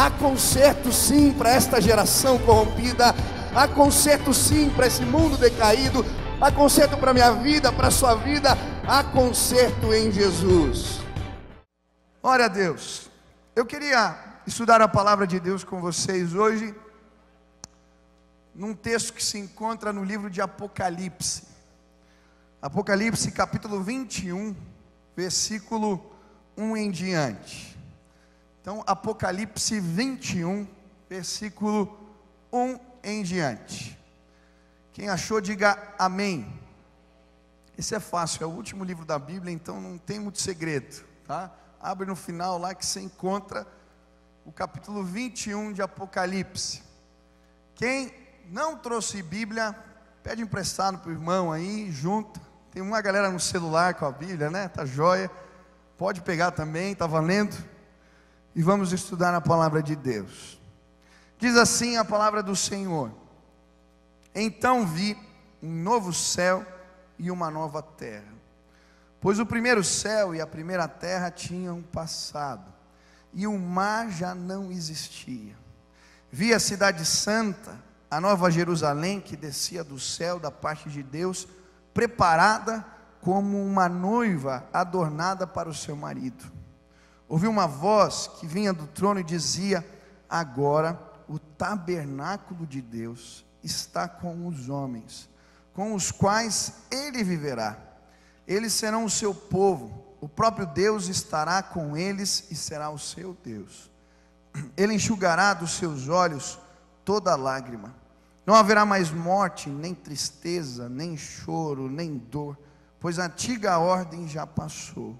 Há conserto sim para esta geração corrompida. Há conserto sim para esse mundo decaído. Há conserto para minha vida, para a sua vida. Há conserto em Jesus. Glória a Deus. Eu queria estudar a palavra de Deus com vocês hoje, num texto que se encontra no livro de Apocalipse. Apocalipse capítulo 21, versículo 1 em diante. Então, Apocalipse 21, versículo 1 em diante. Quem achou, diga amém. Esse é fácil, é o último livro da Bíblia, então não tem muito segredo, tá? Abre no final lá que você encontra o capítulo 21 de Apocalipse. Quem não trouxe Bíblia, pede emprestado para o irmão aí, junto. Tem uma galera no celular com a Bíblia, né? Tá joia. Pode pegar também, tá valendo. E vamos estudar a palavra de Deus. Diz assim a palavra do Senhor: Então vi um novo céu e uma nova terra. Pois o primeiro céu e a primeira terra tinham passado, e o mar já não existia. Vi a cidade santa, a nova Jerusalém, que descia do céu da parte de Deus, preparada como uma noiva adornada para o seu marido. Ouvi uma voz que vinha do trono e dizia: Agora o tabernáculo de Deus está com os homens, com os quais ele viverá. Eles serão o seu povo, o próprio Deus estará com eles e será o seu Deus. Ele enxugará dos seus olhos toda lágrima. Não haverá mais morte, nem tristeza, nem choro, nem dor, pois a antiga ordem já passou.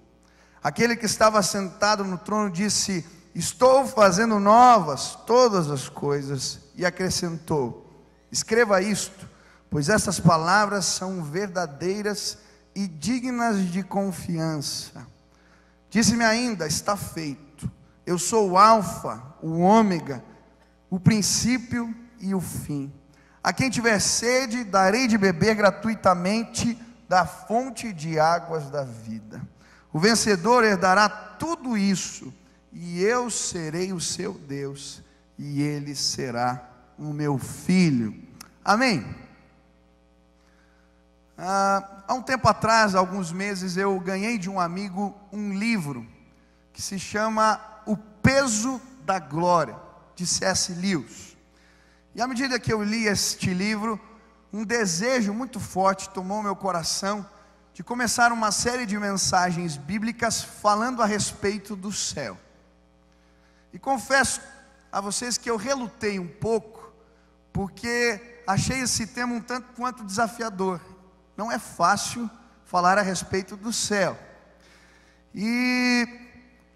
Aquele que estava sentado no trono disse: Estou fazendo novas todas as coisas, e acrescentou: Escreva isto, pois essas palavras são verdadeiras e dignas de confiança. Disse-me ainda: Está feito. Eu sou o Alfa, o Ômega, o princípio e o fim. A quem tiver sede, darei de beber gratuitamente da fonte de águas da vida. O vencedor herdará tudo isso, e eu serei o seu Deus, e ele será o meu filho. Amém. Ah, há um tempo atrás, alguns meses, eu ganhei de um amigo um livro que se chama O Peso da Glória, de C.S. Lewis. E à medida que eu li este livro, um desejo muito forte tomou meu coração de começar uma série de mensagens bíblicas falando a respeito do céu. E confesso a vocês que eu relutei um pouco, porque achei esse tema um tanto quanto desafiador não é fácil falar a respeito do céu. E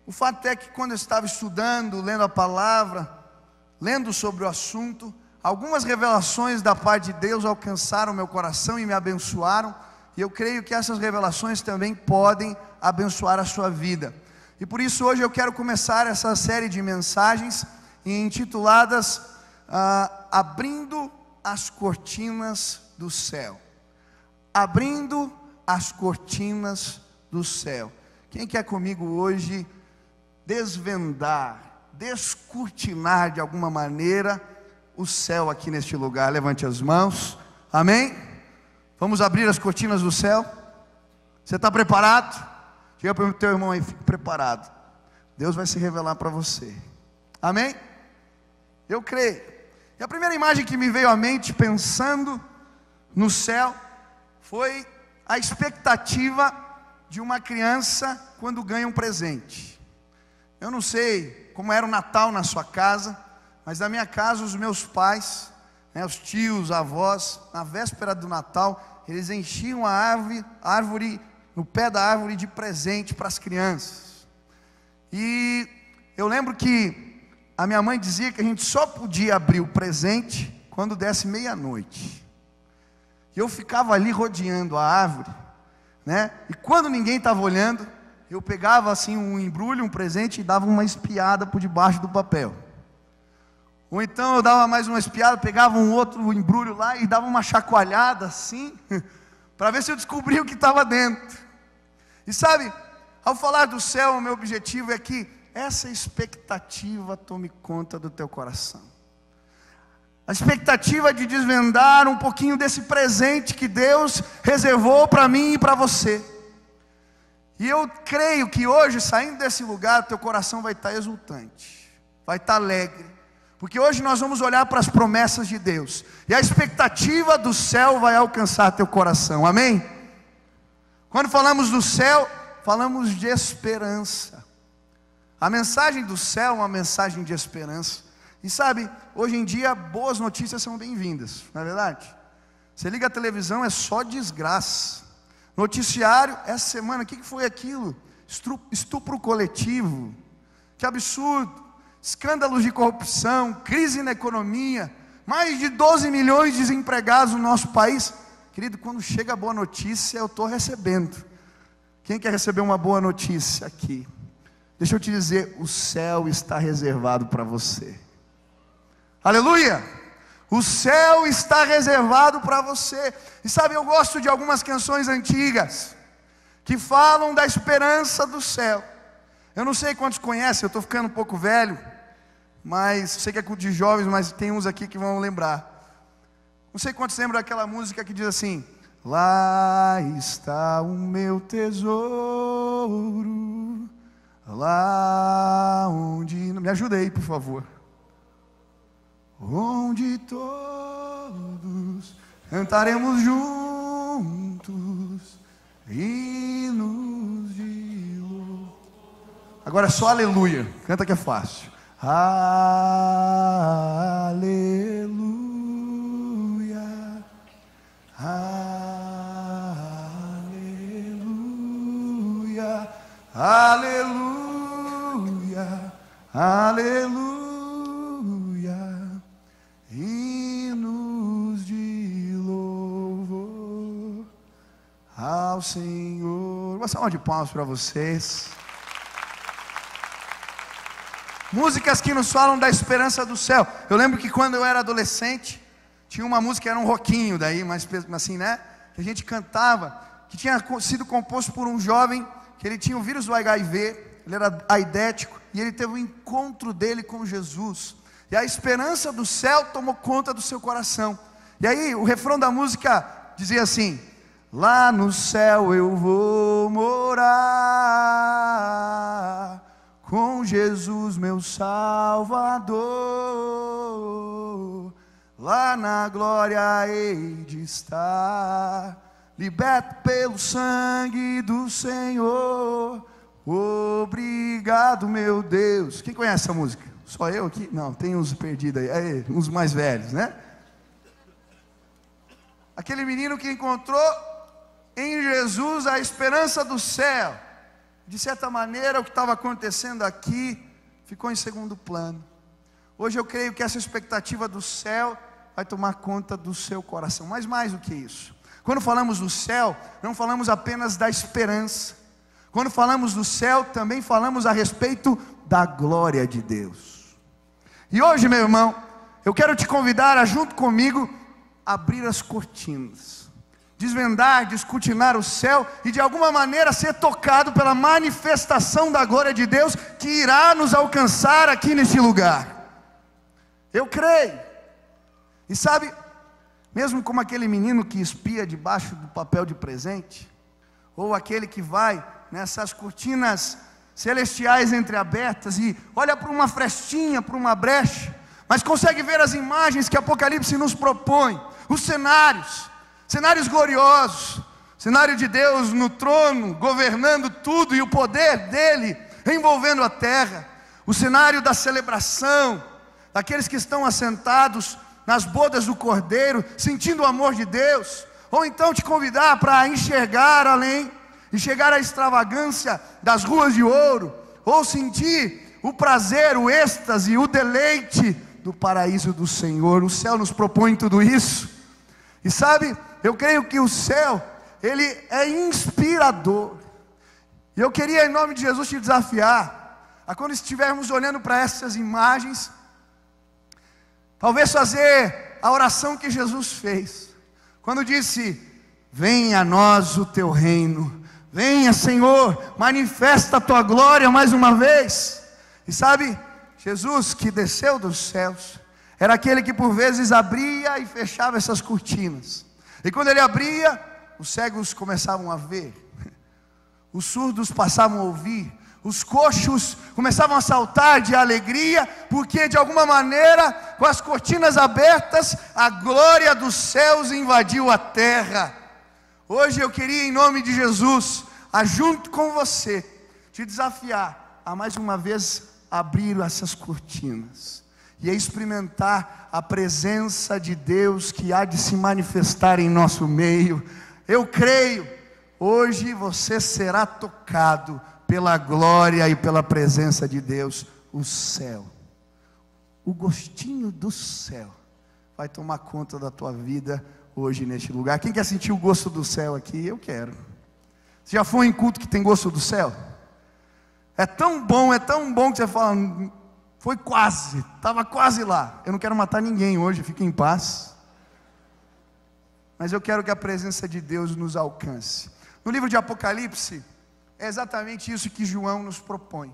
o fato é que quando eu estava estudando, lendo a palavra, lendo sobre o assunto, algumas revelações da parte de Deus alcançaram meu coração e me abençoaram, e eu creio que essas revelações também podem abençoar a sua vida. E por isso hoje eu quero começar essa série de mensagens intituladas ah, Abrindo as Cortinas do Céu abrindo as cortinas do céu. Quem quer comigo hoje desvendar, descortinar de alguma maneira o céu aqui neste lugar? Levante as mãos. Amém? Vamos abrir as cortinas do céu? Você está preparado? Diga para o teu irmão aí, fique preparado. Deus vai se revelar para você. Amém? Eu creio. E a primeira imagem que me veio à mente pensando no céu foi a expectativa de uma criança quando ganha um presente. Eu não sei como era o Natal na sua casa, mas na minha casa os meus pais, né, os tios, avós, na véspera do Natal, eles enchiam a árvore, árvore no pé da árvore de presente para as crianças. E eu lembro que a minha mãe dizia que a gente só podia abrir o presente quando desse meia-noite. E eu ficava ali rodeando a árvore, né? E quando ninguém estava olhando, eu pegava assim um embrulho, um presente e dava uma espiada por debaixo do papel. Ou então eu dava mais uma espiada, pegava um outro embrulho lá e dava uma chacoalhada assim, para ver se eu descobria o que estava dentro. E sabe, ao falar do céu, o meu objetivo é que essa expectativa tome conta do teu coração. A expectativa de desvendar um pouquinho desse presente que Deus reservou para mim e para você. E eu creio que hoje, saindo desse lugar, teu coração vai estar exultante, vai estar alegre, porque hoje nós vamos olhar para as promessas de Deus, e a expectativa do céu vai alcançar teu coração, amém? Quando falamos do céu, falamos de esperança. A mensagem do céu é uma mensagem de esperança. E sabe, hoje em dia boas notícias são bem-vindas, não é verdade? Você liga a televisão, é só desgraça. Noticiário, essa semana, o que foi aquilo? Estupro coletivo. Que absurdo. Escândalos de corrupção, crise na economia, mais de 12 milhões de desempregados no nosso país. Querido, quando chega a boa notícia, eu estou recebendo. Quem quer receber uma boa notícia aqui? Deixa eu te dizer, o céu está reservado para você. Aleluia! O céu está reservado para você. E sabe, eu gosto de algumas canções antigas que falam da esperança do céu. Eu não sei quantos conhecem, eu estou ficando um pouco velho, mas sei que é de jovens, mas tem uns aqui que vão lembrar. Não sei quantos lembram daquela música que diz assim: Lá está o meu tesouro, lá onde. Me ajuda aí, por favor onde todos cantaremos juntos hinos de louvor. Agora é só aleluia, canta que é fácil. Aleluia, aleluia, aleluia, aleluia. ao Senhor. Uma salva de palmas para vocês. Músicas que nos falam da esperança do céu. Eu lembro que quando eu era adolescente, tinha uma música, era um roquinho daí, mas assim, né? Que a gente cantava, que tinha sido composto por um jovem que ele tinha o vírus do HIV, ele era aidético, e ele teve um encontro dele com Jesus. E a esperança do céu tomou conta do seu coração. E aí o refrão da música dizia assim: Lá no céu eu vou morar com Jesus, meu Salvador. Lá na glória hei de estar, liberto pelo sangue do Senhor. Obrigado, meu Deus. Quem conhece essa música? Só eu aqui? Não, tem uns perdidos aí, aí uns mais velhos, né? Aquele menino que encontrou em Jesus a esperança do céu. De certa maneira, o que estava acontecendo aqui ficou em segundo plano. Hoje eu creio que essa expectativa do céu vai tomar conta do seu coração. Mas mais do que isso, quando falamos do céu, não falamos apenas da esperança. Quando falamos do céu, também falamos a respeito da glória de Deus. E hoje, meu irmão, eu quero te convidar a, junto comigo, abrir as cortinas desvendar, descortinar o céu e de alguma maneira ser tocado pela manifestação da glória de Deus que irá nos alcançar aqui nesse lugar. Eu creio. E sabe, mesmo como aquele menino que espia debaixo do papel de presente, ou aquele que vai nessas cortinas celestiais entreabertas e olha para uma frestinha, para uma brecha, mas consegue ver as imagens que Apocalipse nos propõe, os cenários, cenários gloriosos, cenário de Deus no trono, governando tudo e o poder dele envolvendo a terra, o cenário da celebração, daqueles que estão assentados nas bodas do Cordeiro, sentindo o amor de Deus, ou então te convidar para enxergar além, enxergar a extravagância das ruas de ouro, ou sentir o prazer, o êxtase, o deleite do paraíso do Senhor. O céu nos propõe tudo isso. E sabe, eu creio que o céu, ele é inspirador. E eu queria, em nome de Jesus, te desafiar a quando estivermos olhando para essas imagens, talvez fazer a oração que Jesus fez, quando disse: Venha a nós o teu reino, venha, Senhor, manifesta a tua glória mais uma vez. E sabe, Jesus que desceu dos céus, era aquele que por vezes abria e fechava essas cortinas. E quando ele abria, os cegos começavam a ver, os surdos passavam a ouvir, os coxos começavam a saltar de alegria, porque de alguma maneira, com as cortinas abertas, a glória dos céus invadiu a terra. Hoje eu queria, em nome de Jesus, junto com você, te desafiar a mais uma vez abrir essas cortinas e experimentar a presença de Deus que há de se manifestar em nosso meio. Eu creio, hoje você será tocado pela glória e pela presença de Deus, o céu. O gostinho do céu vai tomar conta da tua vida hoje neste lugar. Quem quer sentir o gosto do céu aqui? Eu quero. Você já foi em culto que tem gosto do céu? É tão bom, é tão bom que você fala, foi quase, estava quase lá. Eu não quero matar ninguém hoje, fique em paz. Mas eu quero que a presença de Deus nos alcance. No livro de Apocalipse, é exatamente isso que João nos propõe.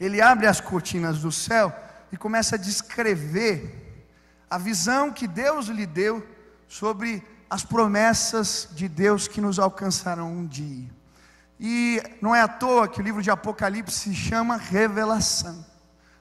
Ele abre as cortinas do céu e começa a descrever a visão que Deus lhe deu sobre as promessas de Deus que nos alcançarão um dia. E não é à toa que o livro de Apocalipse se chama Revelação,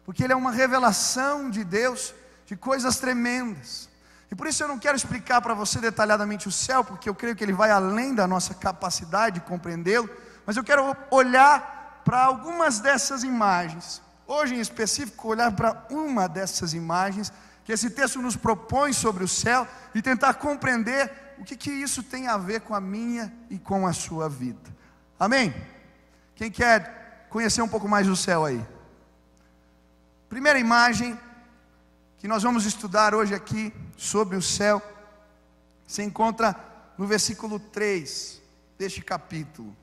porque ele é uma revelação de Deus de coisas tremendas. E por isso eu não quero explicar para você detalhadamente o céu, porque eu creio que ele vai além da nossa capacidade de compreendê-lo, mas eu quero olhar para algumas dessas imagens. Hoje em específico, olhar para uma dessas imagens que esse texto nos propõe sobre o céu e tentar compreender o que, que isso tem a ver com a minha e com a sua vida. Amém? Quem quer conhecer um pouco mais do céu aí? Primeira imagem que nós vamos estudar hoje aqui sobre o céu, se encontra no versículo 3 deste capítulo.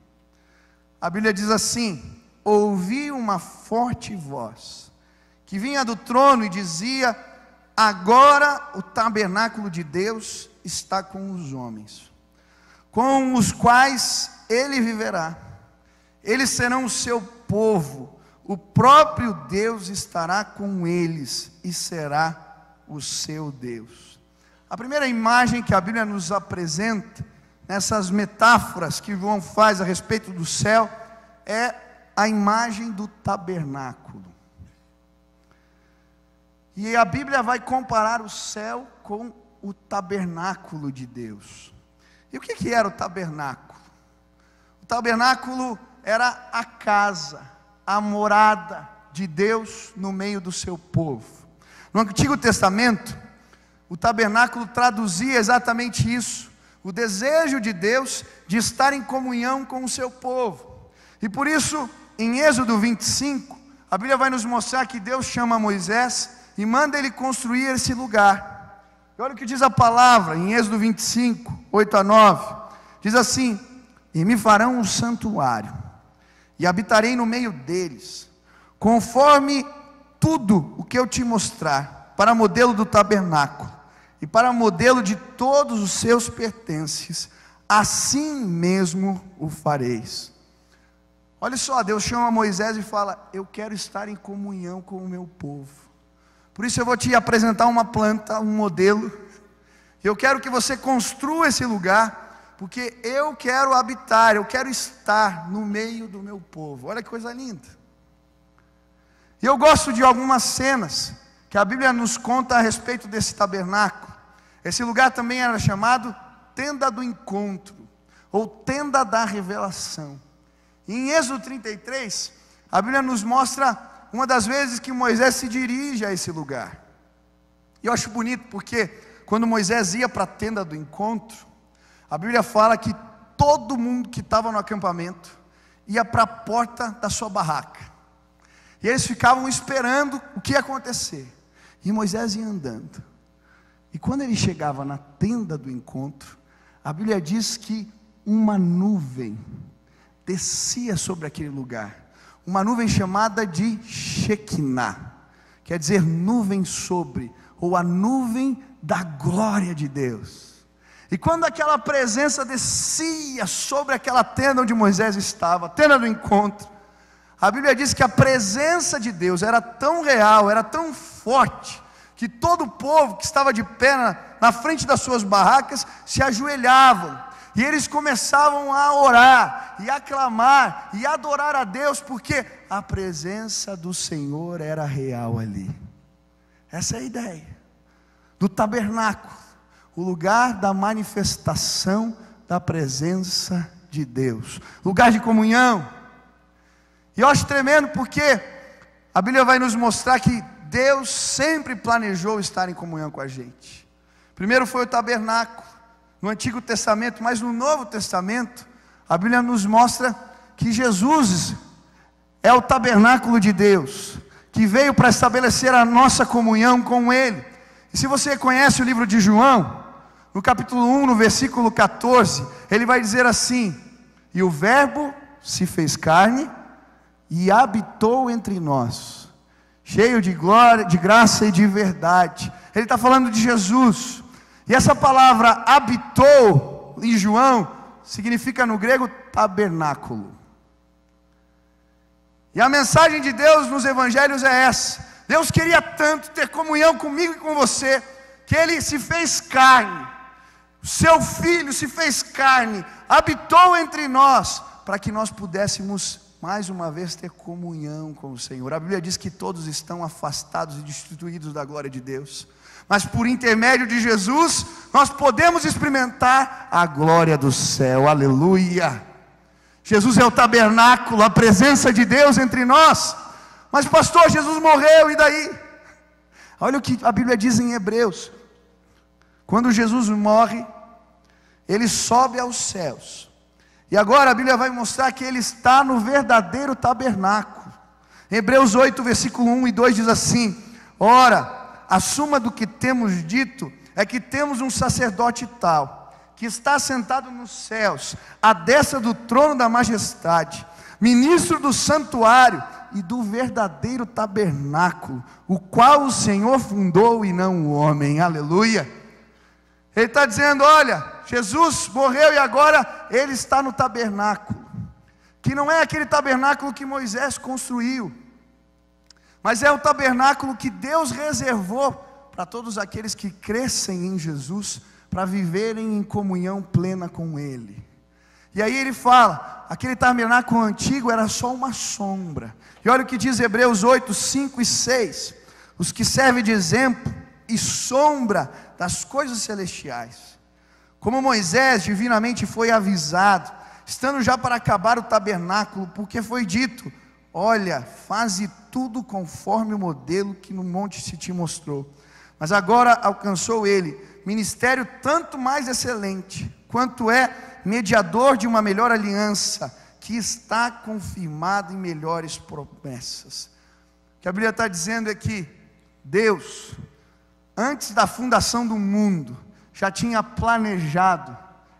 A Bíblia diz assim: Ouvi uma forte voz que vinha do trono e dizia: Agora o tabernáculo de Deus está com os homens, com os quais ele viverá. Eles serão o seu povo o próprio Deus estará com eles e será o seu Deus. A primeira imagem que a Bíblia nos apresenta, nessas metáforas que João faz a respeito do céu, é a imagem do tabernáculo. E a Bíblia vai comparar o céu com o tabernáculo de Deus. E o que, que era o tabernáculo? O tabernáculo era a casa, a morada de Deus no meio do seu povo. No Antigo Testamento, o tabernáculo traduzia exatamente isso, o desejo de Deus de estar em comunhão com o seu povo. E por isso, em Êxodo 25, a Bíblia vai nos mostrar que Deus chama Moisés e manda ele construir esse lugar. E olha o que diz a palavra em Êxodo 25, 8 a 9: diz assim: E me farão um santuário e habitarei no meio deles, conforme tudo o que eu te mostrar, para modelo do tabernáculo e para modelo de todos os seus pertences, assim mesmo o fareis. Olha só, Deus chama Moisés e fala: Eu quero estar em comunhão com o meu povo. Por isso eu vou te apresentar uma planta, um modelo. Eu quero que você construa esse lugar porque eu quero habitar, eu quero estar no meio do meu povo. Olha que coisa linda. E eu gosto de algumas cenas que a Bíblia nos conta a respeito desse tabernáculo. Esse lugar também era chamado tenda do encontro, ou tenda da revelação. E em Êxodo 33, a Bíblia nos mostra uma das vezes que Moisés se dirige a esse lugar. E eu acho bonito porque quando Moisés ia para a tenda do encontro, a Bíblia fala que todo mundo que estava no acampamento ia para a porta da sua barraca. E eles ficavam esperando o que ia acontecer. E Moisés ia andando. E quando ele chegava na tenda do encontro, a Bíblia diz que uma nuvem descia sobre aquele lugar. Uma nuvem chamada de Shekinah, quer dizer nuvem sobre, ou a nuvem da glória de Deus. E quando aquela presença descia sobre aquela tenda onde Moisés estava, tenda do encontro, A Bíblia diz que a presença de Deus era tão real, era tão forte, que todo o povo que estava de pé na, na frente das suas barracas se ajoelhavam, e eles começavam a orar, e a clamar, e a adorar a Deus, porque a presença do Senhor era real ali. Essa é a ideia do tabernáculo, o lugar da manifestação da presença de Deus, lugar de comunhão. E eu acho tremendo porque a Bíblia vai nos mostrar que Deus sempre planejou estar em comunhão com a gente. Primeiro foi o tabernáculo, no Antigo Testamento, mas no Novo Testamento, a Bíblia nos mostra que Jesus é o tabernáculo de Deus, que veio para estabelecer a nossa comunhão com Ele. E se você conhece o livro de João, no capítulo 1, no versículo 14, ele vai dizer assim: E o Verbo se fez carne e habitou entre nós cheio de glória, de graça e de verdade. Ele está falando de Jesus. E essa palavra habitou em João significa no grego tabernáculo. E a mensagem de Deus nos evangelhos é essa: Deus queria tanto ter comunhão comigo e com você, que ele se fez carne. Seu filho se fez carne, habitou entre nós, para que nós pudéssemos mais uma vez ter comunhão com o Senhor. A Bíblia diz que todos estão afastados e destituídos da glória de Deus, mas por intermédio de Jesus, nós podemos experimentar a glória do céu, aleluia. Jesus é o tabernáculo, a presença de Deus entre nós. Mas, pastor, Jesus morreu, e daí? Olha o que a Bíblia diz em Hebreus: quando Jesus morre, ele sobe aos céus e agora a Bíblia vai mostrar que ele está no verdadeiro tabernáculo. Hebreus 8, versículo 1 e 2 diz assim: Ora, a suma do que temos dito é que temos um sacerdote tal, que está sentado nos céus, à destra do trono da majestade, ministro do santuário e do verdadeiro tabernáculo, o qual o Senhor fundou e não o homem. Aleluia. Ele está dizendo: olha, Jesus morreu e agora ele está no tabernáculo, que não é aquele tabernáculo que Moisés construiu, mas é o tabernáculo que Deus reservou para todos aqueles que crescem em Jesus, para viverem em comunhão plena com Ele. E aí ele fala: aquele tabernáculo antigo era só uma sombra. E olha o que diz Hebreus 8, 5 e 6: os que servem de exemplo e sombra das coisas celestiais. Como Moisés divinamente foi avisado, estando já para acabar o tabernáculo, porque foi dito: Olha, faze tudo conforme o modelo que no monte se te mostrou. Mas agora alcançou ele ministério tanto mais excelente, quanto é mediador de uma melhor aliança, que está confirmado em melhores promessas. O que a Bíblia está dizendo é que Deus antes da fundação do mundo, já tinha planejado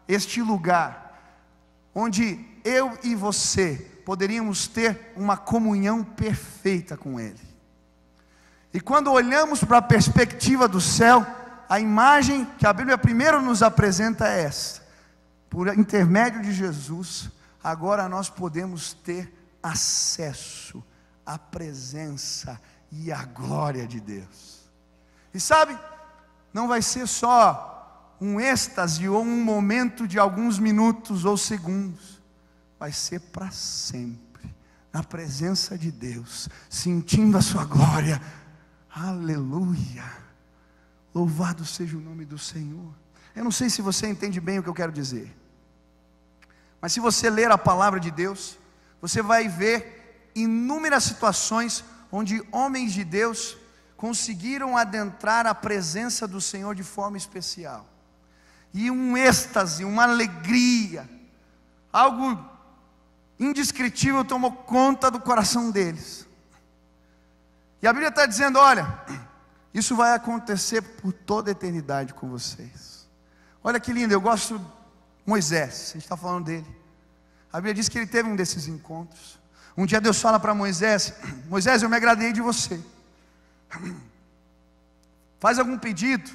este lugar, onde eu e você poderíamos ter uma comunhão perfeita com Ele. E quando olhamos para a perspectiva do céu, a imagem que a Bíblia primeiro nos apresenta é essa: por intermédio de Jesus, agora nós podemos ter acesso à presença e à glória de Deus. E sabe, não vai ser só um êxtase ou um momento de alguns minutos ou segundos, vai ser para sempre, na presença de Deus, sentindo a Sua glória. Aleluia! Louvado seja o nome do Senhor. Eu não sei se você entende bem o que eu quero dizer, mas se você ler a palavra de Deus, você vai ver inúmeras situações onde homens de Deus conseguiram adentrar a presença do Senhor de forma especial. E um êxtase, uma alegria, algo indescritível tomou conta do coração deles. E a Bíblia está dizendo: olha, isso vai acontecer por toda a eternidade com vocês. Olha que lindo, eu gosto de Moisés, a gente está falando dele. A Bíblia diz que ele teve um desses encontros. Um dia Deus fala para Moisés: Moisés, eu me agradei de você. Faz algum pedido.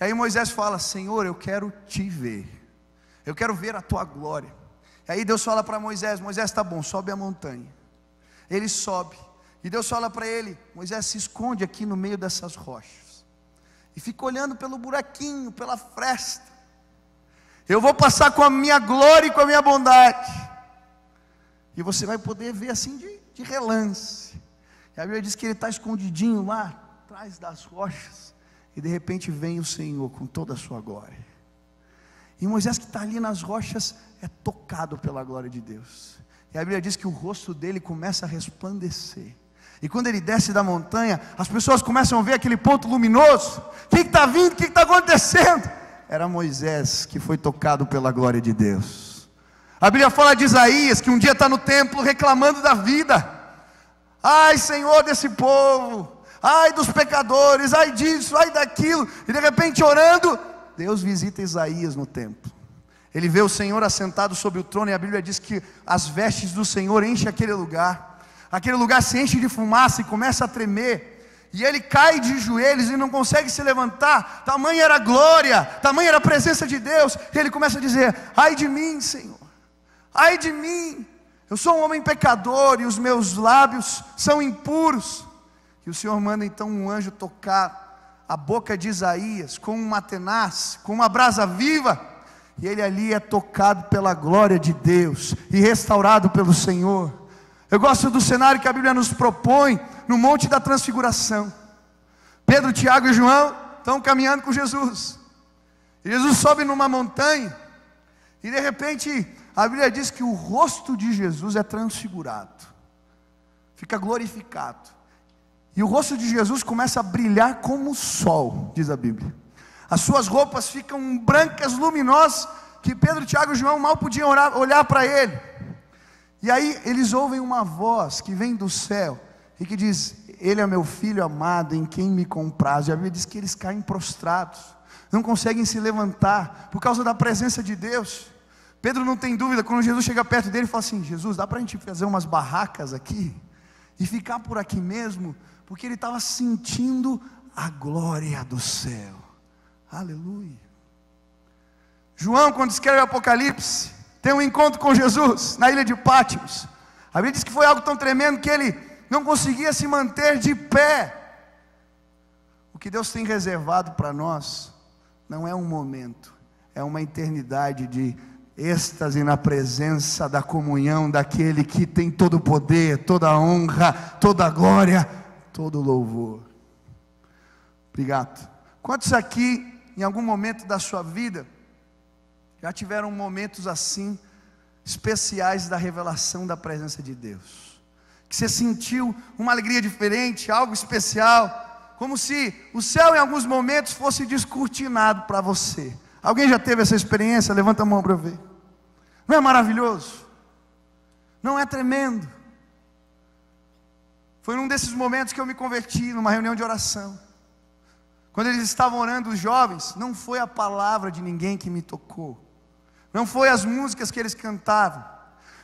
E aí Moisés fala: Senhor, eu quero te ver. Eu quero ver a tua glória. E aí Deus fala para Moisés: Moisés, está bom, sobe a montanha. Ele sobe. E Deus fala para ele: Moisés, se esconde aqui no meio dessas rochas. E fica olhando pelo buraquinho, pela fresta. Eu vou passar com a minha glória e com a minha bondade. E você vai poder ver assim de, de relance. E a Bíblia diz que ele está escondidinho lá, atrás das rochas. E de repente vem o Senhor com toda a sua glória. E Moisés que está ali nas rochas é tocado pela glória de Deus. E a Bíblia diz que o rosto dele começa a resplandecer. E quando ele desce da montanha, as pessoas começam a ver aquele ponto luminoso. O que está vindo? O que está acontecendo? Era Moisés que foi tocado pela glória de Deus. A Bíblia fala de Isaías que um dia está no templo reclamando da vida. Ai, Senhor desse povo, ai dos pecadores, ai disso, ai daquilo, e de repente orando, Deus visita Isaías no templo. Ele vê o Senhor assentado sobre o trono, e a Bíblia diz que as vestes do Senhor enchem aquele lugar, aquele lugar se enche de fumaça e começa a tremer. E ele cai de joelhos e não consegue se levantar. Tamanha era a glória, tamanha era a presença de Deus. E ele começa a dizer: Ai de mim, Senhor, ai de mim. Eu sou um homem pecador e os meus lábios são impuros. E o Senhor manda então um anjo tocar a boca de Isaías com uma tenaz, com uma brasa viva, e ele ali é tocado pela glória de Deus e restaurado pelo Senhor. Eu gosto do cenário que a Bíblia nos propõe no Monte da Transfiguração. Pedro, Tiago e João estão caminhando com Jesus. Jesus sobe numa montanha, e de repente a Bíblia diz que o rosto de Jesus é transfigurado, fica glorificado. E o rosto de Jesus começa a brilhar como o sol, diz a Bíblia. As suas roupas ficam brancas, luminosas, que Pedro, Tiago e João mal podiam orar, olhar para ele. E aí eles ouvem uma voz que vem do céu e que diz: Ele é meu filho amado, em quem me compraz. E a Bíblia diz que eles caem prostrados, não conseguem se levantar por causa da presença de Deus. Pedro não tem dúvida, quando Jesus chega perto dele, ele fala assim: Jesus, dá para a gente fazer umas barracas aqui e ficar por aqui mesmo? porque ele estava sentindo a glória do céu. Aleluia. João, quando escreve o Apocalipse, tem um encontro com Jesus na ilha de Pátimos. A Bíblia diz que foi algo tão tremendo que ele não conseguia se manter de pé. O que Deus tem reservado para nós não é um momento, é uma eternidade de êxtase na presença da comunhão daquele que tem todo o poder, toda a honra, toda a glória todo louvor. Obrigado. Quantos aqui, em algum momento da sua vida, já tiveram momentos assim, especiais da revelação da presença de Deus? Que você sentiu uma alegria diferente, algo especial, como se o céu em alguns momentos fosse descortinado para você. Alguém já teve essa experiência? Levanta a mão para eu ver. Não é maravilhoso? Não é tremendo? Foi num desses momentos que eu me converti, numa reunião de oração. Quando eles estavam orando, os jovens, não foi a palavra de ninguém que me tocou, não foi as músicas que eles cantavam,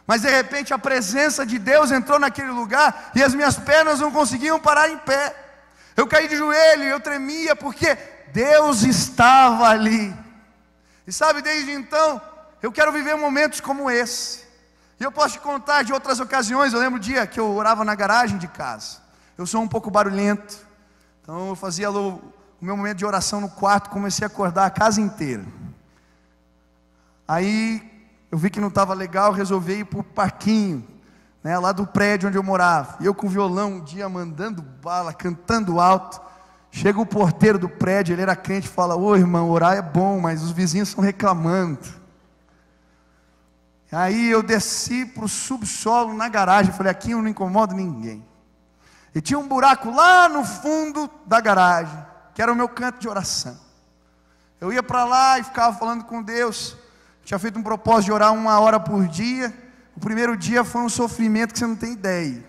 mas de repente a presença de Deus entrou naquele lugar e as minhas pernas não conseguiam parar em pé. Eu caí de joelho, eu tremia porque Deus estava ali. E sabe, desde então, eu quero viver momentos como esse. E eu posso te contar de outras ocasiões. Eu lembro o dia que eu orava na garagem de casa. Eu sou um pouco barulhento. Então eu fazia o, o meu momento de oração no quarto, comecei a acordar a casa inteira. Aí eu vi que não estava legal, resolvi ir para o parquinho, né, lá do prédio onde eu morava. E eu com violão um dia mandando bala, cantando alto. Chega o porteiro do prédio, ele era crente, fala: Ô irmão, orar é bom, mas os vizinhos estão reclamando. Aí eu desci para o subsolo na garagem, falei, aqui eu não incomodo ninguém. E tinha um buraco lá no fundo da garagem, que era o meu canto de oração. Eu ia para lá e ficava falando com Deus. Tinha feito um propósito de orar uma hora por dia. O primeiro dia foi um sofrimento que você não tem ideia.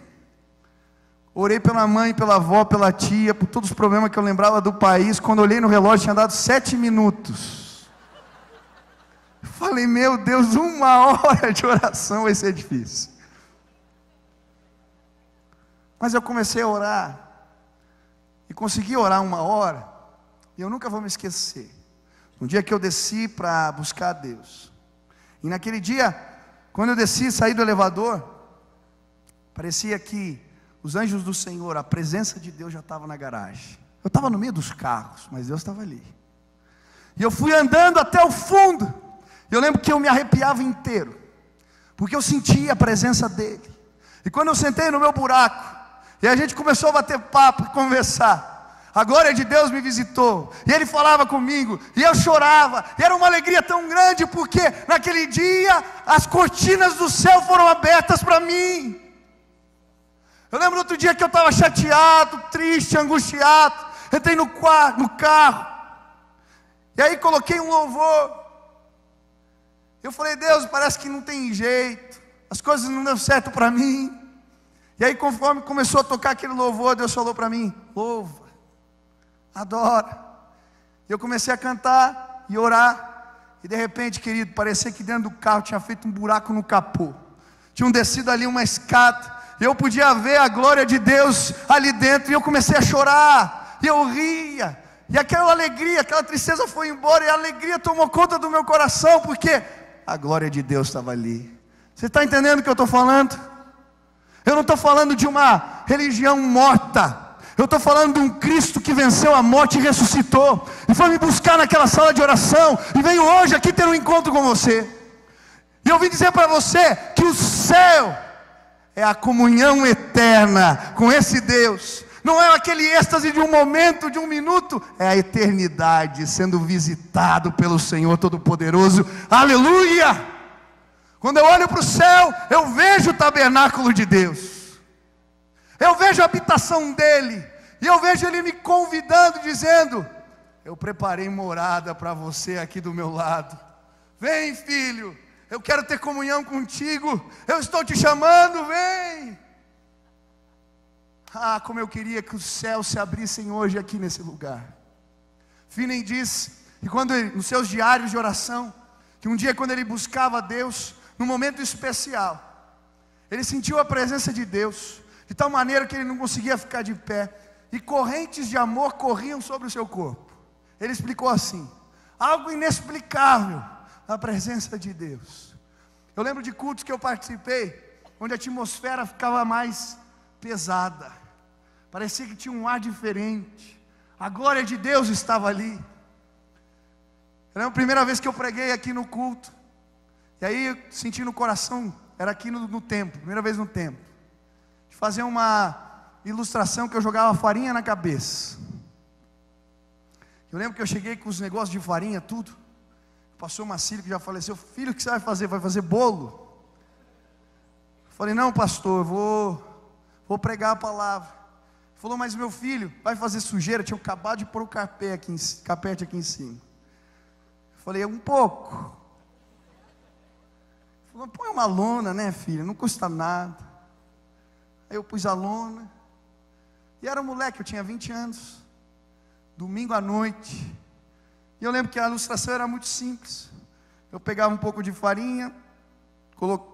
Orei pela mãe, pela avó, pela tia, por todos os problemas que eu lembrava do país. Quando olhei no relógio, tinha dado sete minutos. Falei, meu Deus, uma hora de oração vai ser difícil. Mas eu comecei a orar, e consegui orar uma hora, e eu nunca vou me esquecer. Um dia que eu desci para buscar a Deus, e naquele dia, quando eu desci, saí do elevador, Parecia que os anjos do Senhor, a presença de Deus já estava na garagem. Eu estava no meio dos carros, mas Deus estava ali. E eu fui andando até o fundo. Eu lembro que eu me arrepiava inteiro, porque eu sentia a presença dele. E quando eu sentei no meu buraco, e a gente começou a bater papo, conversar. A glória de Deus me visitou, e Ele falava comigo, e eu chorava, e era uma alegria tão grande, porque naquele dia as cortinas do céu foram abertas para mim. Eu lembro outro dia que eu estava chateado, triste, angustiado, entrei no, quarto, no carro, e aí coloquei um louvor. Eu falei, Deus, parece que não tem jeito, as coisas não dão certo para mim. E aí, conforme começou a tocar aquele louvor, Deus falou para mim: louva adora. Eu comecei a cantar e orar. E de repente, querido, parecia que dentro do carro tinha feito um buraco no capô. Tinham descido ali uma escada. Eu podia ver a glória de Deus ali dentro. E eu comecei a chorar. E eu ria. E aquela alegria, aquela tristeza foi embora. E a alegria tomou conta do meu coração. Porque a glória de Deus estava ali. Você está entendendo o que eu estou falando? Eu não estou falando de uma religião morta. Eu estou falando de um Cristo que venceu a morte e ressuscitou, e foi me buscar naquela sala de oração, e veio hoje aqui ter um encontro com você. E eu vim dizer para você que o céu é a comunhão eterna com esse Deus, não é aquele êxtase de um momento, de um minuto, é a eternidade sendo visitado pelo Senhor Todo-Poderoso, aleluia! Quando eu olho para o céu, eu vejo o tabernáculo de Deus. Eu vejo a habitação dele, e eu vejo ele me convidando, dizendo: Eu preparei morada para você aqui do meu lado. Vem, filho, eu quero ter comunhão contigo, eu estou te chamando, vem. Ah, como eu queria que os céus se abrissem hoje aqui nesse lugar. Finney diz que quando nos seus diários de oração, que um dia quando ele buscava Deus, num momento especial, ele sentiu a presença de Deus de tal maneira que ele não conseguia ficar de pé, e correntes de amor corriam sobre o seu corpo. Ele explicou assim: algo inexplicável na presença de Deus. Eu lembro de cultos que eu participei, onde a atmosfera ficava mais pesada, parecia que tinha um ar diferente, a glória de Deus estava ali. Eu lembro a primeira vez que eu preguei aqui no culto, e aí senti no coração, era aqui no, no templo, primeira vez no templo fazer uma ilustração que eu jogava farinha na cabeça. Eu lembro que eu cheguei com os negócios de farinha, tudo. Passou uma filha que já faleceu. Filho, o que você vai fazer? Vai fazer bolo? Eu falei, não, pastor, eu vou, vou pregar a palavra. Ele falou, mas meu filho vai fazer sujeira. Tinha acabado de pôr o carpete aqui, em, carpete aqui em cima. Eu falei, um pouco. Ele falou, põe uma lona, né, filho? Não custa nada. Aí eu pus a lona. E era um moleque, eu tinha 20 anos. Domingo à noite. E eu lembro que a ilustração era muito simples. Eu pegava um pouco de farinha,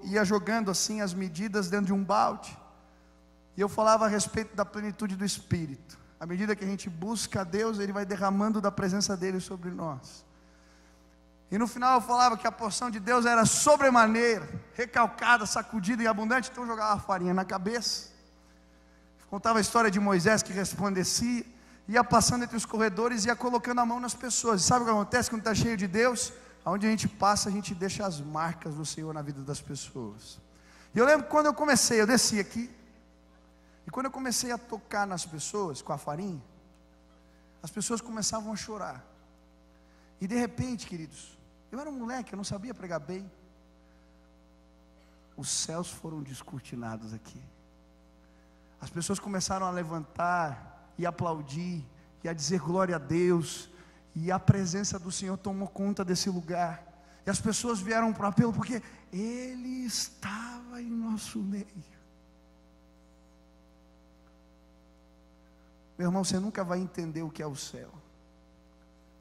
ia jogando assim as medidas dentro de um balde. E eu falava a respeito da plenitude do Espírito. À medida que a gente busca a Deus, Ele vai derramando da presença dEle sobre nós. E no final eu falava que a porção de Deus era sobremaneira, recalcada, sacudida e abundante, então eu jogava farinha na cabeça. Contava a história de Moisés que resplandecia, ia passando entre os corredores e ia colocando a mão nas pessoas. E sabe o que acontece quando está cheio de Deus? Aonde a gente passa, a gente deixa as marcas do Senhor na vida das pessoas. E eu lembro quando eu comecei, eu desci aqui, e quando eu comecei a tocar nas pessoas com a farinha, as pessoas começavam a chorar. E de repente, queridos, eu era um moleque, eu não sabia pregar bem. Os céus foram descortinados aqui. As pessoas começaram a levantar e aplaudir e a dizer glória a Deus. E a presença do Senhor tomou conta desse lugar. E as pessoas vieram para o apelo porque Ele estava em nosso meio. Meu irmão, você nunca vai entender o que é o céu.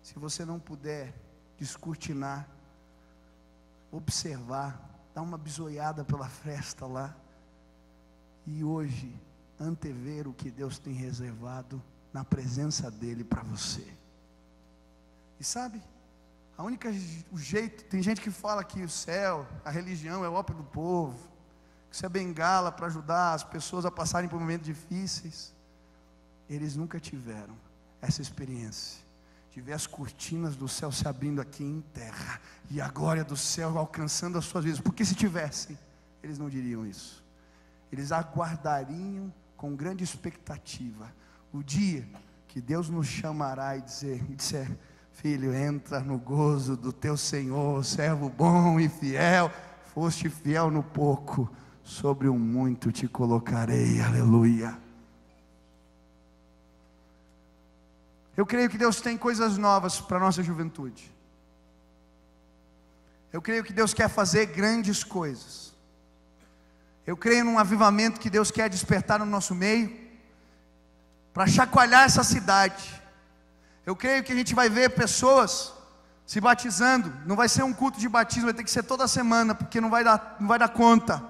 Se você não puder descortinar, observar, dar uma bisoiada pela festa lá. E hoje, antever o que Deus tem reservado na presença dEle para você. E sabe, a única o jeito, tem gente que fala que o céu, a religião é ópio do povo. que você é bengala para ajudar as pessoas a passarem por momentos difíceis. Eles nunca tiveram essa experiência de ver as cortinas do céu se abrindo aqui em terra e a glória do céu alcançando as suas vidas. Porque se tivessem, eles não diriam isso. Eles aguardariam com grande expectativa o dia que Deus nos chamará e dizer, e disser, filho, entra no gozo do teu Senhor, servo bom e fiel, foste fiel no pouco, sobre o muito te colocarei, aleluia. Eu creio que Deus tem coisas novas para a nossa juventude. Eu creio que Deus quer fazer grandes coisas. Eu creio num avivamento que Deus quer despertar no nosso meio, para chacoalhar essa cidade. Eu creio que a gente vai ver pessoas se batizando. Não vai ser um culto de batismo, vai ter que ser toda semana, porque não vai dar, não vai dar conta.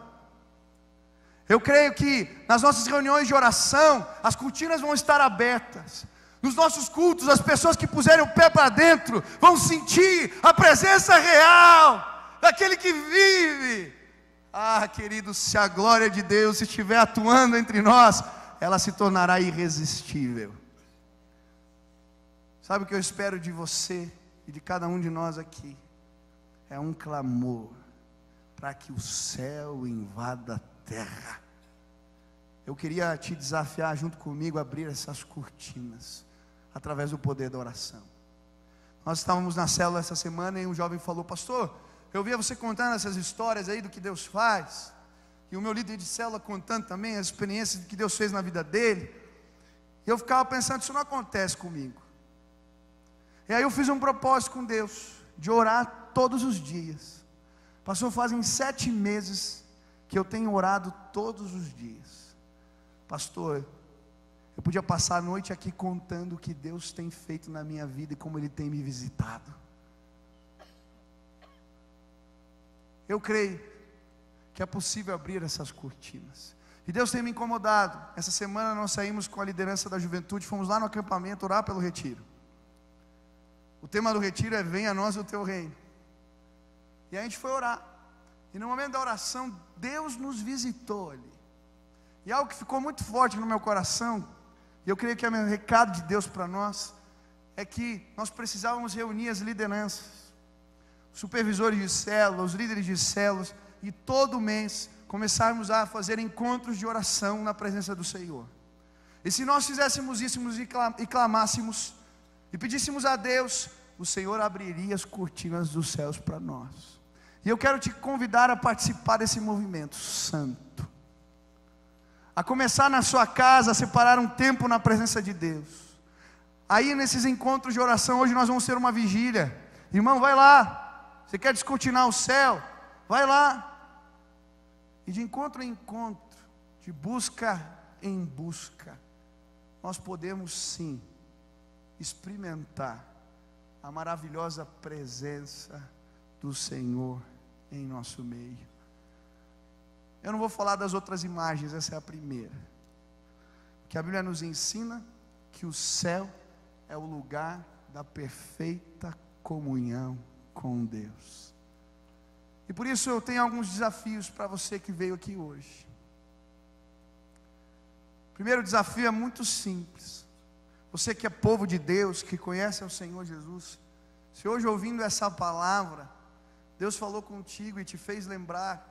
Eu creio que nas nossas reuniões de oração, as cortinas vão estar abertas. Nos nossos cultos, as pessoas que puserem o pé para dentro vão sentir a presença real daquele que vive. Ah, querido, se a glória de Deus estiver atuando entre nós, ela se tornará irresistível. Sabe o que eu espero de você e de cada um de nós aqui? É um clamor para que o céu invada a terra. Eu queria te desafiar junto comigo a abrir essas cortinas através do poder da oração. Nós estávamos na célula essa semana e um jovem falou: Pastor, eu via você contando essas histórias aí do que Deus faz, e o meu líder de célula contando também as experiências que Deus fez na vida dele. E eu ficava pensando: Isso não acontece comigo. E aí eu fiz um propósito com Deus, de orar todos os dias. Pastor, fazem sete meses que eu tenho orado todos os dias. Pastor, eu podia passar a noite aqui contando o que Deus tem feito na minha vida e como Ele tem me visitado. Eu creio que é possível abrir essas cortinas. E Deus tem me incomodado. Essa semana nós saímos com a liderança da juventude, fomos lá no acampamento orar pelo retiro. O tema do retiro é Venha a nós o teu reino. E a gente foi orar. E no momento da oração, Deus nos visitou ali. E algo que ficou muito forte no meu coração e eu creio que o recado de Deus para nós é que nós precisávamos reunir as lideranças, supervisores de células, os líderes de células, e todo mês começarmos a fazer encontros de oração na presença do Senhor. E se nós fizéssemos isso e clamássemos, e pedíssemos a Deus, o Senhor abriria as cortinas dos céus para nós. E eu quero te convidar a participar desse movimento santo a começar na sua casa, a separar um tempo na presença de Deus. Aí nesses encontros de oração, hoje nós vamos ter uma vigília. Irmão, vai lá. Você quer descortinar o céu? Vai lá. E de encontro em encontro, de busca em busca, nós podemos sim experimentar a maravilhosa presença do Senhor em nosso meio. Eu não vou falar das outras imagens, essa é a primeira. Que a Bíblia nos ensina que o céu é o lugar da perfeita comunhão com Deus. E por isso eu tenho alguns desafios para você que veio aqui hoje. O primeiro desafio é muito simples. Você que é povo de Deus, que conhece o Senhor Jesus, se hoje ouvindo essa palavra, Deus falou contigo e te fez lembrar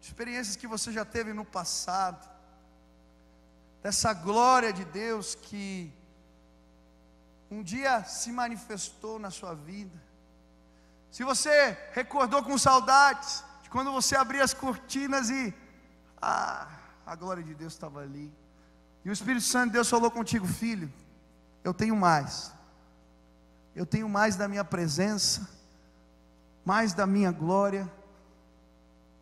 experiências que você já teve no passado, dessa glória de Deus que um dia se manifestou na sua vida. Se você recordou com saudades de quando você abria as cortinas e ah, a glória de Deus estava ali. E o Espírito Santo de Deus falou contigo, filho, eu tenho mais. Eu tenho mais da minha presença, mais da minha glória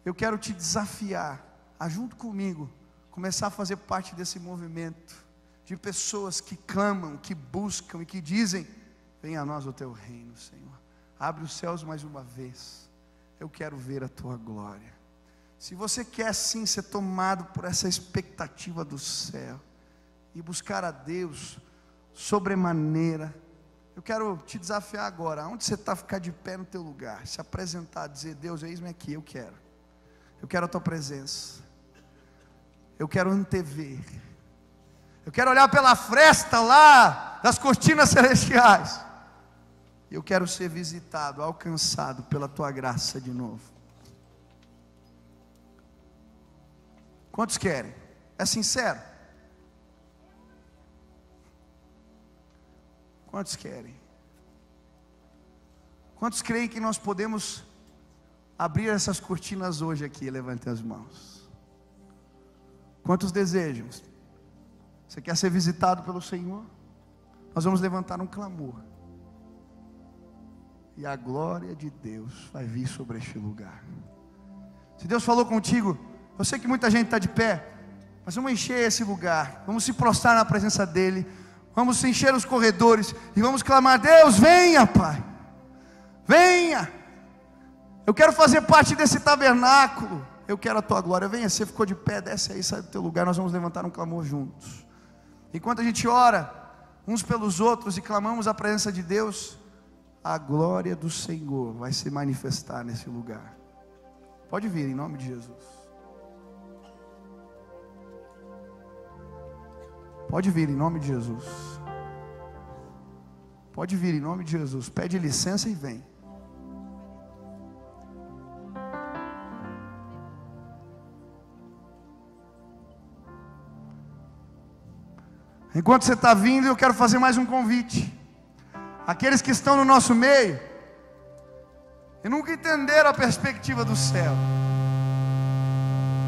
eu quero te desafiar a, junto comigo, começar a fazer parte desse movimento de pessoas que clamam, que buscam e que dizem: Venha a nós o teu reino, Senhor. Abre os céus mais uma vez. Eu quero ver a tua glória. Se você quer sim ser tomado por essa expectativa do céu e buscar a Deus sobremaneira, eu quero te desafiar agora. Onde você está, ficar de pé no teu lugar, se apresentar, dizer: Deus, eis-me aqui, eu quero. Eu quero a tua presença. eu quero antever. Eu quero olhar pela fresta lá das cortinas celestiais. Eu quero ser visitado, alcançado pela tua graça de novo. Quantos querem? É sincero? Quantos querem? Quantos creem que nós podemos abrir essas cortinas hoje aqui? Levantem as mãos. Quantos desejam? Você quer ser visitado pelo Senhor? Nós vamos levantar um clamor. E a glória de Deus vai vir sobre este lugar. Se Deus falou contigo, eu sei que muita gente está de pé, mas vamos encher esse lugar, vamos se prostrar na presença dEle, vamos encher os corredores e vamos clamar: Deus, venha, Pai, venha. Eu quero fazer parte desse tabernáculo. Eu quero a tua glória. Venha, você ficou de pé, desce aí, sai do teu lugar. Nós vamos levantar um clamor juntos. Enquanto a gente ora uns pelos outros e clamamos a presença de Deus, a glória do Senhor vai se manifestar nesse lugar. Pode vir em nome de Jesus. Pode vir em nome de Jesus. Pode vir em nome de Jesus. Pede licença e vem. Enquanto você está vindo, eu quero fazer mais um convite. Aqueles que estão no nosso meio, e nunca entenderam a perspectiva do céu.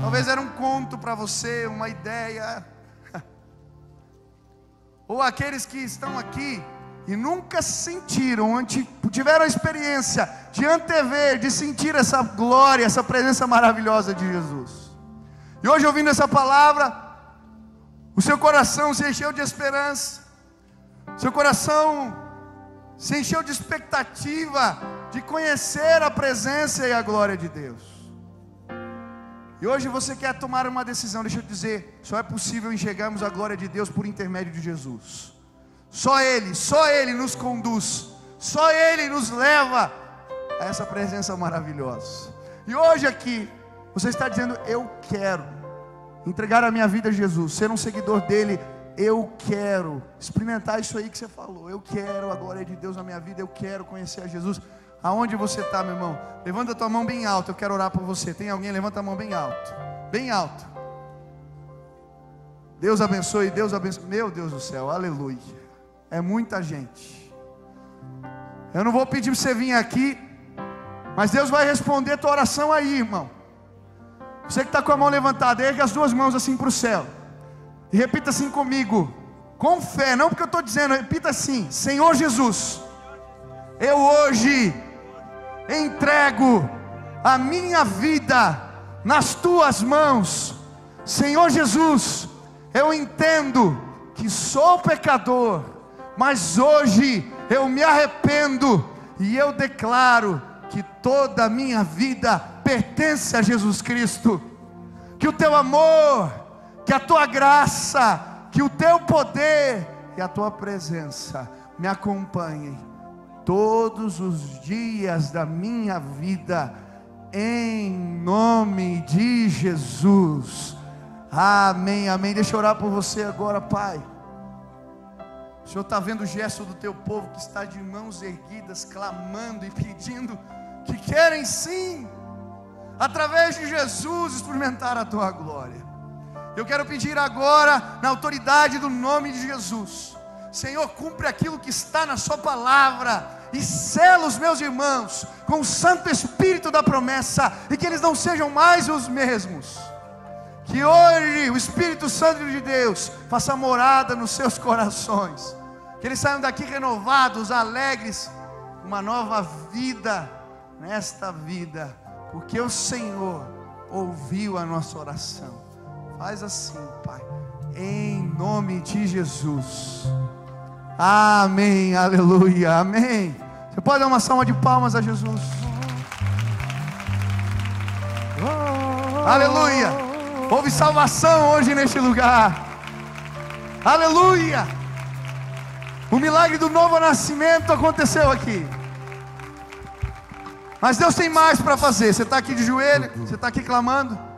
Talvez era um conto para você, uma ideia. Ou aqueles que estão aqui e nunca sentiram, tiveram a experiência de antever, de sentir essa glória, essa presença maravilhosa de Jesus. E hoje, ouvindo essa palavra, o seu coração se encheu de esperança, seu coração se encheu de expectativa de conhecer a presença e a glória de Deus. E hoje você quer tomar uma decisão, deixa eu dizer, só é possível enxergarmos a glória de Deus por intermédio de Jesus. Só Ele, só Ele nos conduz, só Ele nos leva a essa presença maravilhosa. E hoje aqui, você está dizendo: Eu quero entregar a minha vida a Jesus, ser um seguidor dele, eu quero experimentar isso aí que você falou. Eu quero a glória de Deus na minha vida, eu quero conhecer a Jesus. Aonde você está, meu irmão? Levanta a tua mão bem alto, eu quero orar por você. Tem alguém? Levanta a mão bem alto. Bem alto. Deus abençoe, Deus abençoe. Meu Deus do céu, aleluia. É muita gente. Eu não vou pedir para você vir aqui, mas Deus vai responder tua oração aí, irmão. Você que está com a mão levantada, ergue as duas mãos assim para o céu. E repita assim comigo, com fé, não porque eu estou dizendo, repita assim: Senhor Jesus, eu hoje entrego a minha vida nas tuas mãos. Senhor Jesus, eu entendo que sou pecador, mas hoje eu me arrependo e eu declaro que toda a minha vida pertence a Jesus Cristo. Que o teu amor, que a tua graça, que o teu poder e a tua presença me acompanhem todos os dias da minha vida, em nome de Jesus. Amém, amém. Deixa eu orar por você agora, Pai. O Senhor está vendo o gesto do teu povo que está de mãos erguidas, clamando e pedindo que querem sim, através de Jesus, experimentar a tua glória. Eu quero pedir agora, na autoridade do nome de Jesus, Senhor, cumpre aquilo que está na Sua palavra e sela os meus irmãos com o Santo Espírito da promessa e que eles não sejam mais os mesmos. Que hoje o Espírito Santo de Deus faça morada nos seus corações, que eles saiam daqui renovados, alegres, uma nova vida nesta vida, porque o Senhor ouviu a nossa oração. Faz assim, Pai, em nome de Jesus. Amém, aleluia, amém. Você pode dar uma salva de palmas a Jesus. Aleluia. Houve salvação hoje neste lugar. Aleluia. O milagre do novo nascimento aconteceu aqui. Mas Deus tem mais para fazer. Você está aqui de joelho, você está aqui clamando.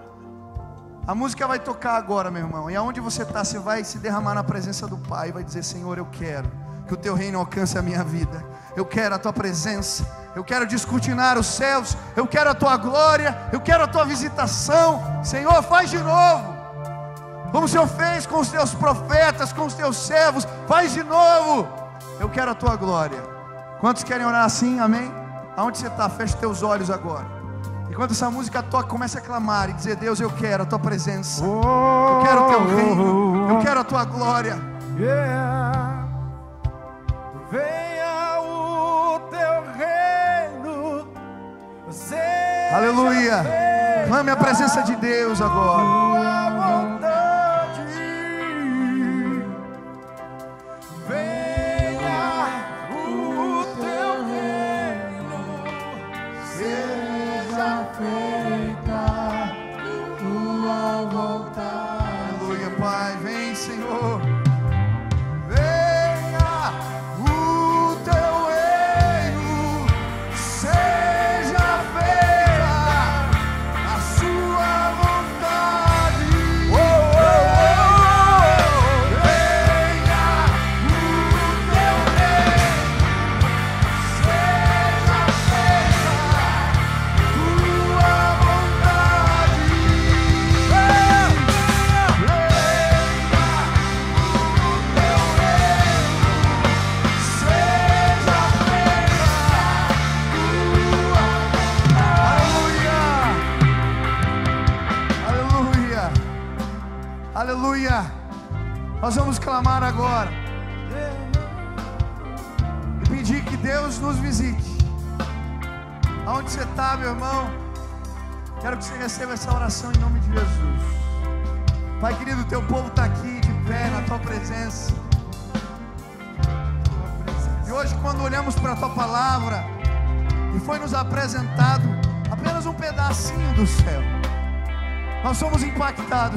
A música vai tocar agora, meu irmão. E aonde você está, você vai se derramar na presença do Pai. Vai dizer: Senhor, eu quero que o teu reino alcance a minha vida. Eu quero a tua presença. Eu quero descortinar os céus. Eu quero a tua glória. Eu quero a tua visitação. Senhor, faz de novo. Como o Senhor fez com os teus profetas, com os teus servos. Faz de novo. Eu quero a tua glória. Quantos querem orar assim? Amém? Aonde você está? Feche teus olhos agora. Enquanto essa música toca, comece a clamar e dizer: Deus, eu quero a tua presença, eu quero o teu reino, eu quero a tua glória. Yeah. Venha o teu reino, Aleluia. Clame a presença de Deus agora.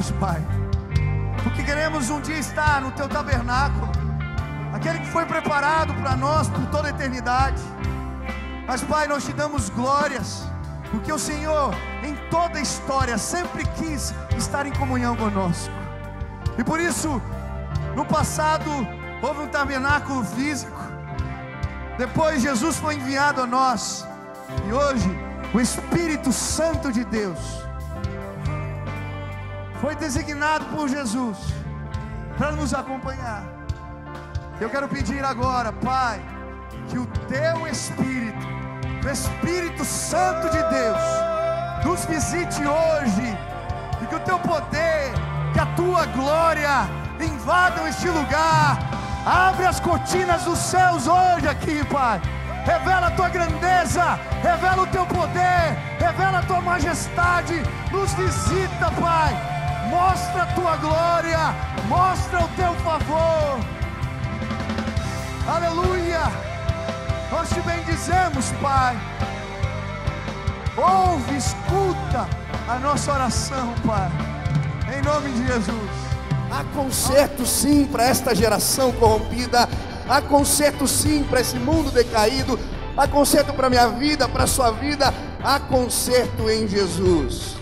Impactados, Pai, porque queremos um dia estar no teu tabernáculo, aquele que foi preparado para nós por toda a eternidade. Mas, Pai, nós te damos glórias, porque o Senhor, em toda a história, sempre quis estar em comunhão conosco. E por isso, no passado, houve um tabernáculo físico. Depois, Jesus foi enviado a nós. E hoje, o Espírito Santo de Deus foi designado por Jesus para nos acompanhar. Eu quero pedir agora, Pai, que o teu Espírito, o Espírito Santo de Deus, nos visite hoje, e que o teu poder, que a tua glória invadam este lugar. Abre as cortinas dos céus hoje aqui, Pai. Revela a tua grandeza, revela o teu poder, revela a tua majestade. Nos visita, Pai. Mostra a tua glória, mostra o teu favor. Aleluia. Nós te bendizemos, Pai. Ouve, escuta a nossa oração, Pai. Em nome de Jesus. Há conserto sim para esta geração corrompida. Há conserto sim para esse mundo decaído. Há conserto para minha vida, para a sua vida. Há conserto em Jesus.